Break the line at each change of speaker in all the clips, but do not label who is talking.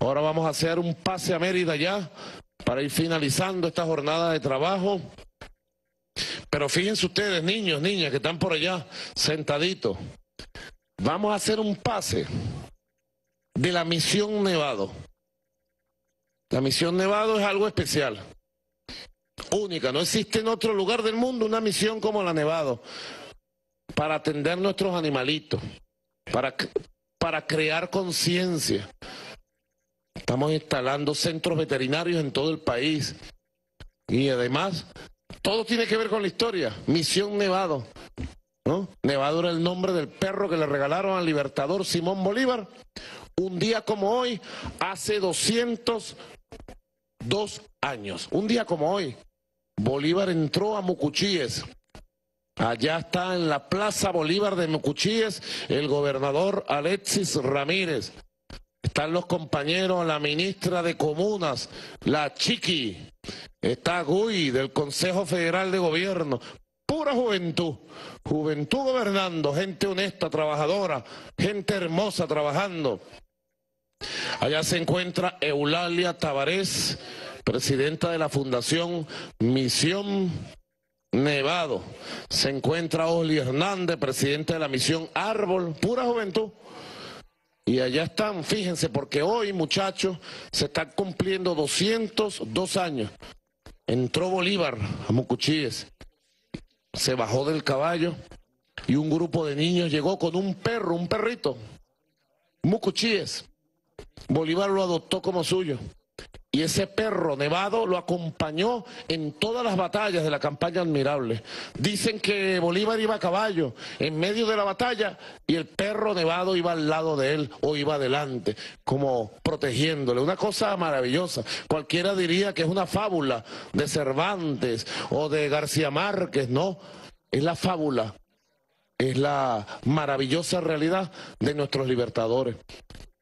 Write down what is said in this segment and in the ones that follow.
Ahora vamos a hacer un pase a Mérida ya para ir finalizando esta jornada de trabajo. Pero fíjense ustedes, niños, niñas, que están por allá sentaditos. Vamos a hacer un pase de la misión Nevado. La misión Nevado es algo especial, única. No existe en otro lugar del mundo una misión como la Nevado para atender nuestros animalitos, para, para crear conciencia. Estamos instalando centros veterinarios en todo el país. Y además, todo tiene que ver con la historia. Misión Nevado. Nevado era el nombre del perro que le regalaron al libertador Simón Bolívar. Un día como hoy, hace 202 años. Un día como hoy, Bolívar entró a Mucuchíes. Allá está en la Plaza Bolívar de Mucuchíes el gobernador Alexis Ramírez. Están los compañeros, la ministra de Comunas, la Chiqui. Está Gui del Consejo Federal de Gobierno. Pura juventud. Juventud gobernando, gente honesta, trabajadora, gente hermosa trabajando. Allá se encuentra Eulalia Tabarés, presidenta de la Fundación Misión Nevado. Se encuentra Oli Hernández, presidente de la Misión Árbol, pura juventud. Y allá están, fíjense, porque hoy, muchachos, se están cumpliendo 202 años. Entró Bolívar a Mucuchíes, se bajó del caballo y un grupo de niños llegó con un perro, un perrito, Mucuchíes. Bolívar lo adoptó como suyo. Y ese perro nevado lo acompañó en todas las batallas de la campaña admirable. Dicen que Bolívar iba a caballo en medio de la batalla y el perro nevado iba al lado de él o iba adelante, como protegiéndole. Una cosa maravillosa. Cualquiera diría que es una fábula de Cervantes o de García Márquez, no. Es la fábula es la maravillosa realidad de nuestros libertadores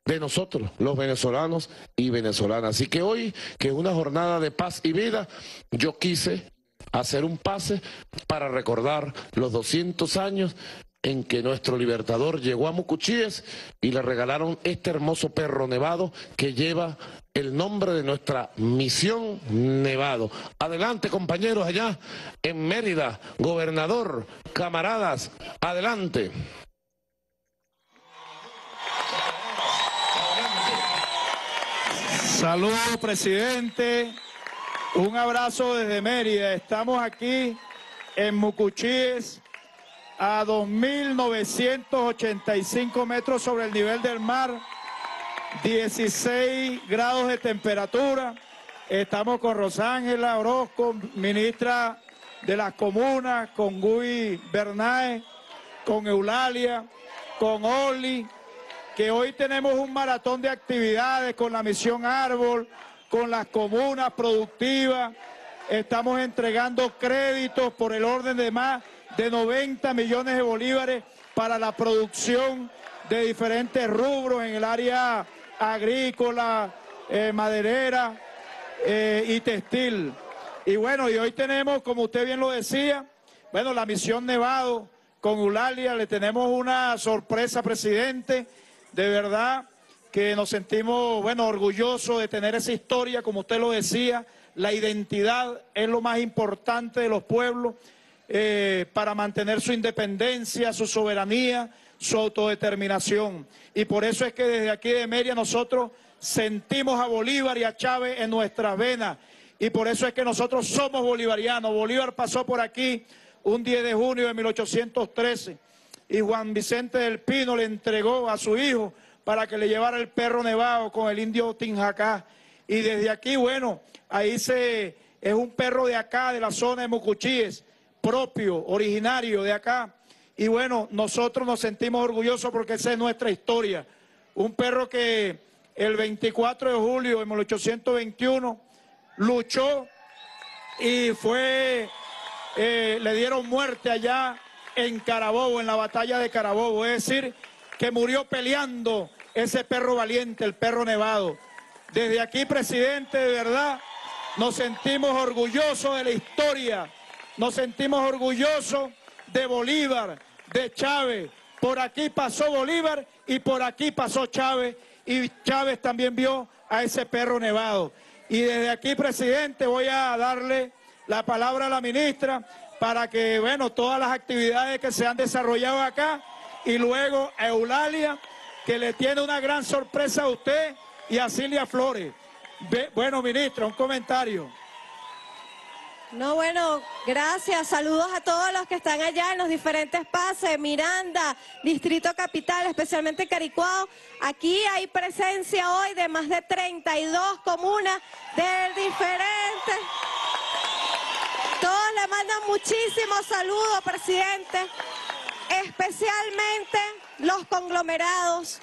de nosotros, los venezolanos y venezolanas. Así que hoy, que es una jornada de paz y vida, yo quise hacer un pase para recordar los 200 años en que nuestro libertador llegó a Mucuchíes y le regalaron este hermoso perro nevado que lleva el nombre de nuestra misión Nevado. Adelante compañeros allá en Mérida, gobernador, camaradas, adelante.
Saludos, presidente. Un abrazo desde Mérida. Estamos aquí en Mucuchíes a 2.985 metros sobre el nivel del mar, 16 grados de temperatura. Estamos con Rosángela Orozco, ministra de las comunas, con Gui Bernae, con Eulalia, con Oli, que hoy tenemos un maratón de actividades con la misión Árbol, con las comunas productivas. Estamos entregando créditos por el orden de más de 90 millones de bolívares para la producción de diferentes rubros en el área agrícola, eh, maderera eh, y textil. Y bueno, y hoy tenemos, como usted bien lo decía, bueno, la misión Nevado con Ulalia, le tenemos una sorpresa, presidente, de verdad que nos sentimos, bueno, orgullosos de tener esa historia, como usted lo decía, la identidad es lo más importante de los pueblos eh, para mantener su independencia, su soberanía, su autodeterminación. Y por eso es que desde aquí de Meria nosotros sentimos a Bolívar y a Chávez en nuestras venas. Y por eso es que nosotros somos bolivarianos. Bolívar pasó por aquí un 10 de junio de 1813 y Juan Vicente del Pino le entregó a su hijo para que le llevara el perro nevado con el indio Tinjacá. Y desde aquí, bueno, ahí se es un perro de acá, de la zona de Mucuchíes, propio, originario de acá. Y bueno, nosotros nos sentimos orgullosos porque esa es nuestra historia. Un perro que el 24 de julio de 1821 luchó y fue, eh, le dieron muerte allá en Carabobo, en la batalla de Carabobo. Es decir, que murió peleando ese perro valiente, el perro nevado. Desde aquí, presidente, de verdad, nos sentimos orgullosos de la historia, nos sentimos orgullosos de Bolívar, de Chávez. Por aquí pasó Bolívar y por aquí pasó Chávez y Chávez también vio a ese perro nevado. Y desde aquí, presidente, voy a darle la palabra a la ministra para que, bueno, todas las actividades que se han desarrollado acá y luego a Eulalia, que le tiene una gran sorpresa a usted y a Silvia Flores. bueno, ministra, un comentario.
No, bueno, gracias. Saludos a todos los que están allá en los diferentes pases, Miranda, Distrito Capital, especialmente Caricuao. Aquí hay presencia hoy de más de 32 comunas de diferentes. Muchísimos saludos, presidente, especialmente los conglomerados,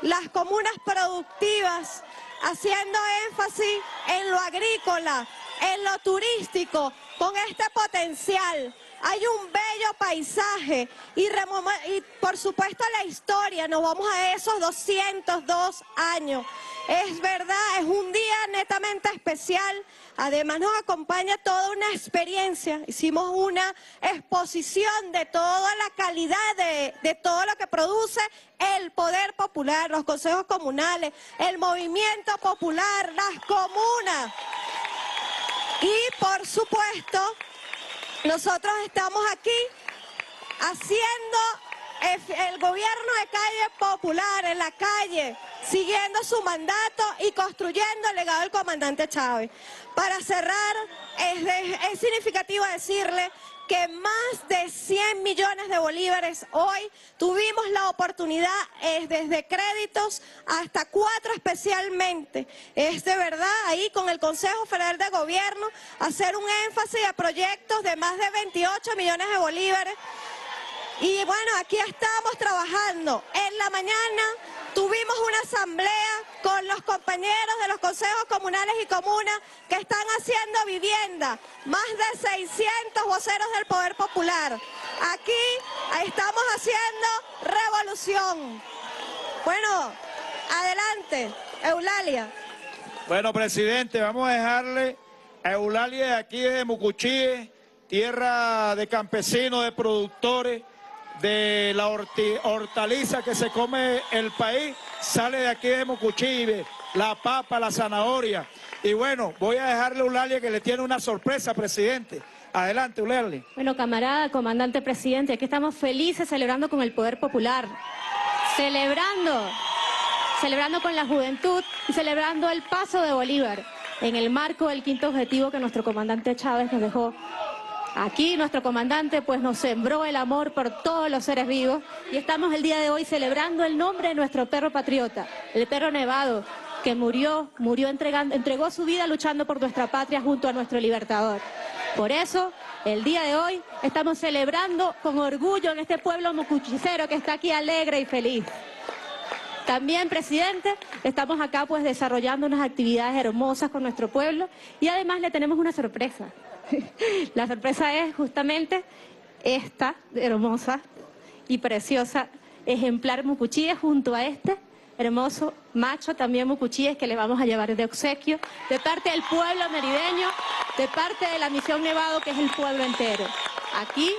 las comunas productivas, haciendo énfasis en lo agrícola, en lo turístico, con este potencial. Hay un bello paisaje y, por supuesto la historia, nos vamos a esos 202 años. Es verdad, es un día netamente especial. Además nos acompaña toda una experiencia. Hicimos una exposición de toda la calidad de, de todo lo que produce el poder popular, los consejos comunales, el movimiento popular, las comunas. Y por supuesto, nosotros estamos aquí haciendo el gobierno de calle popular en la calle, siguiendo su mandato y construyendo el legado del comandante Chávez. Para cerrar, es, es significativo decirle que más de 100 millones de bolívares hoy tuvimos la oportunidad desde créditos hasta cuatro especialmente. Es de verdad ahí con el Consejo Federal de Gobierno hacer un énfasis a proyectos de más de 28 millones de bolívares. Y bueno, aquí estamos trabajando. En la mañana tuvimos una asamblea con los compañeros de los consejos comunales y comunas que están haciendo vivienda, más de 600 voceros del Poder Popular. Aquí estamos haciendo revolución. Bueno, adelante, Eulalia.
Bueno, presidente, vamos a dejarle a Eulalia de aquí de Mucuchíe, tierra de campesinos, de productores de la hortaliza que se come el país sale de aquí de Mucuchive, la papa, la zanahoria. Y bueno, voy a dejarle a Eulalia que le tiene una sorpresa, presidente. Adelante, Eulalia.
Bueno, camarada, comandante presidente, aquí estamos felices celebrando con el poder popular. Celebrando, celebrando con la juventud y celebrando el paso de Bolívar en el marco del quinto objetivo que nuestro comandante Chávez nos dejó Aquí nuestro comandante pues nos sembró el amor por todos los seres vivos y estamos el día de hoy celebrando el nombre de nuestro perro patriota, el perro nevado, que murió, murió entregando, entregó su vida luchando por nuestra patria junto a nuestro libertador. Por eso, el día de hoy estamos celebrando con orgullo en este pueblo mucuchicero que está aquí alegre y feliz. También, presidente, estamos acá pues desarrollando unas actividades hermosas con nuestro pueblo y además le tenemos una sorpresa. La sorpresa es justamente esta hermosa y preciosa ejemplar mucuchíes junto a este hermoso macho también mucuchíes que le vamos a llevar de obsequio de parte del pueblo merideño, de parte de la misión Nevado que es el pueblo entero. Aquí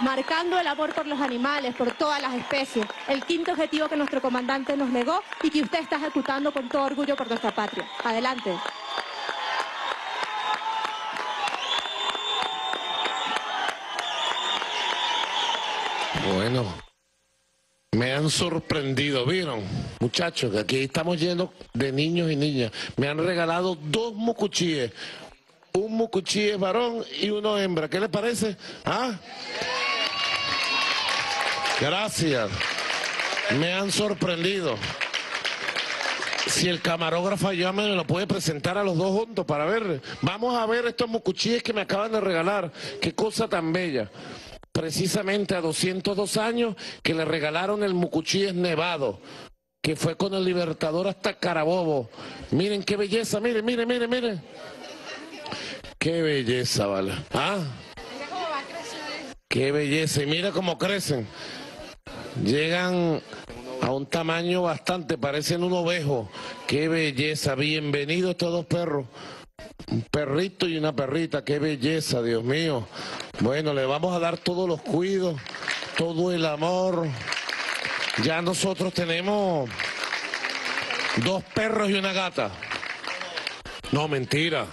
marcando el amor por los animales, por todas las especies, el quinto objetivo que nuestro comandante nos negó y que usted está ejecutando con todo orgullo por nuestra patria. Adelante.
Bueno, me han sorprendido, ¿vieron? Muchachos, que aquí estamos llenos de niños y niñas. Me han regalado dos mucuchíes. Un mucuchí varón y uno hembra. ¿Qué les parece? ¿Ah? Gracias. Me han sorprendido. Si el camarógrafo ya me lo puede presentar a los dos juntos para ver. Vamos a ver estos mucuchíes que me acaban de regalar. Qué cosa tan bella precisamente a 202 años que le regalaron el Mucuchíes Nevado, que fue con el Libertador hasta Carabobo. Miren qué belleza, miren, miren, miren, miren. Qué belleza, ¿vale? ¿Ah? Qué belleza, y mira cómo crecen. Llegan a un tamaño bastante, parecen un ovejo. Qué belleza, bienvenidos estos dos perros. Un perrito y una perrita, qué belleza, Dios mío. Bueno, le vamos a dar todos los cuidos, todo el amor. Ya nosotros tenemos dos perros y una gata. No, mentira.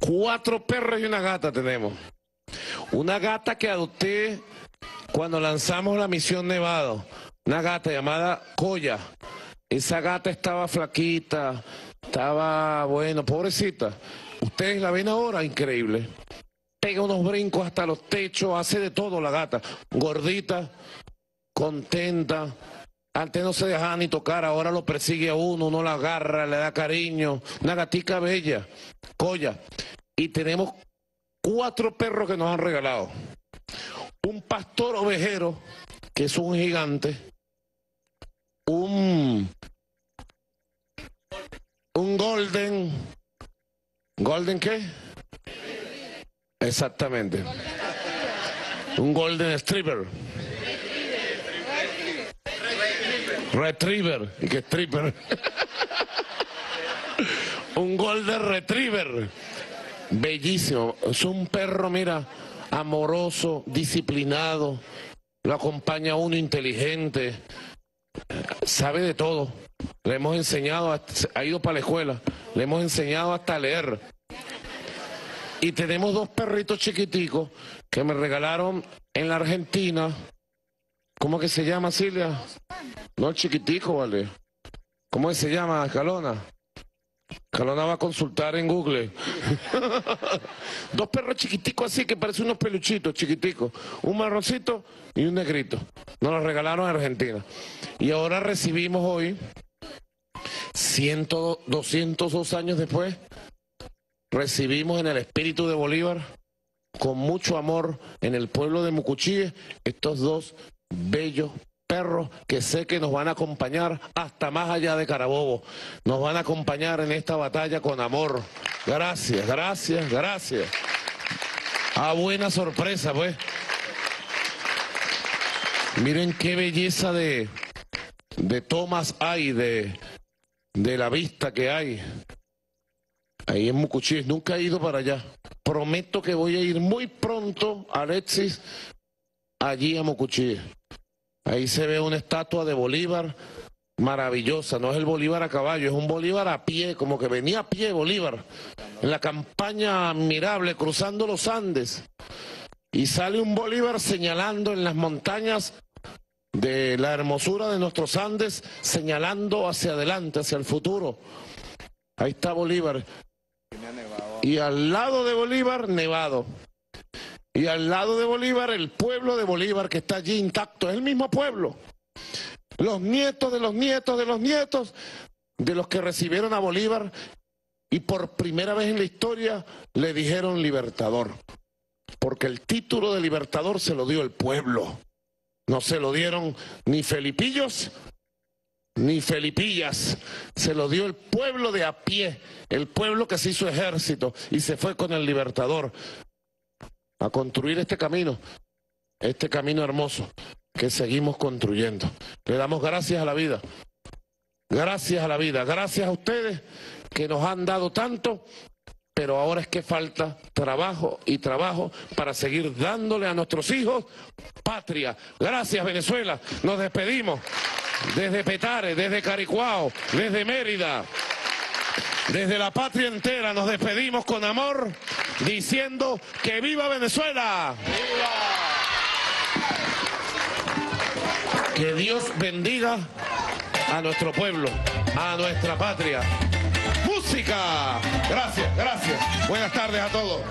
Cuatro perros y una gata tenemos. Una gata que adopté cuando lanzamos la misión Nevado. Una gata llamada Coya. Esa gata estaba flaquita, estaba, bueno, pobrecita. Ustedes la ven ahora, increíble. Pega unos brincos hasta los techos, hace de todo la gata. Gordita, contenta. Antes no se dejaba ni tocar, ahora lo persigue a uno, uno la agarra, le da cariño. Una gatica bella, colla. Y tenemos cuatro perros que nos han regalado. Un pastor ovejero, que es un gigante. Un, un golden. ¿Golden qué? Exactamente. Un golden stripper. Retriever. ¿Y qué stripper? un golden retriever. Bellísimo. Es un perro, mira, amoroso, disciplinado. Lo acompaña uno inteligente. Sabe de todo. Le hemos enseñado, ha ido para la escuela. Le hemos enseñado hasta leer. Y tenemos dos perritos chiquiticos que me regalaron en la Argentina. ¿Cómo que se llama, Silvia? No, chiquitico, vale. ¿Cómo se llama, Escalona? Escalona va a consultar en Google. dos perros chiquiticos así que parecen unos peluchitos chiquiticos. Un marroncito y un negrito. Nos los regalaron en Argentina. Y ahora recibimos hoy, 100, 202 años después, recibimos en el espíritu de Bolívar, con mucho amor en el pueblo de Mucuchíe, estos dos bellos perros que sé que nos van a acompañar hasta más allá de Carabobo. Nos van a acompañar en esta batalla con amor. Gracias, gracias, gracias. A buena sorpresa, pues. Miren qué belleza de, de tomas hay, de, de la vista que hay. Ahí en Mucuchíes, nunca he ido para allá. Prometo que voy a ir muy pronto, Alexis, allí a Mucuchíes. Ahí se ve una estatua de Bolívar maravillosa, no es el Bolívar a caballo, es un Bolívar a pie, como que venía a pie Bolívar, en la campaña admirable, cruzando los Andes. Y sale un Bolívar señalando en las montañas de la hermosura de nuestros Andes, señalando hacia adelante, hacia el futuro. Ahí está Bolívar. Y al lado de Bolívar, Nevado. Y al lado de Bolívar, el pueblo de Bolívar que está allí intacto, es el mismo pueblo. Los nietos de los nietos de los nietos de los que recibieron a Bolívar y por primera vez en la historia le dijeron libertador. Porque el título de libertador se lo dio el pueblo. No se lo dieron ni Felipillos ni Felipillas. Se lo dio el pueblo de a pie, el pueblo que se hizo ejército y se fue con el libertador a construir este camino, este camino hermoso que seguimos construyendo. Le damos gracias a la vida, gracias a la vida, gracias a ustedes que nos han dado tanto, pero ahora es que falta trabajo y trabajo para seguir dándole a nuestros hijos patria. Gracias Venezuela, nos despedimos desde Petare, desde Caricuao, desde Mérida. Desde la patria entera nos despedimos con amor diciendo que viva Venezuela. Que Dios bendiga a nuestro pueblo, a nuestra patria. Gracias, gracias. Buenas tardes a todos.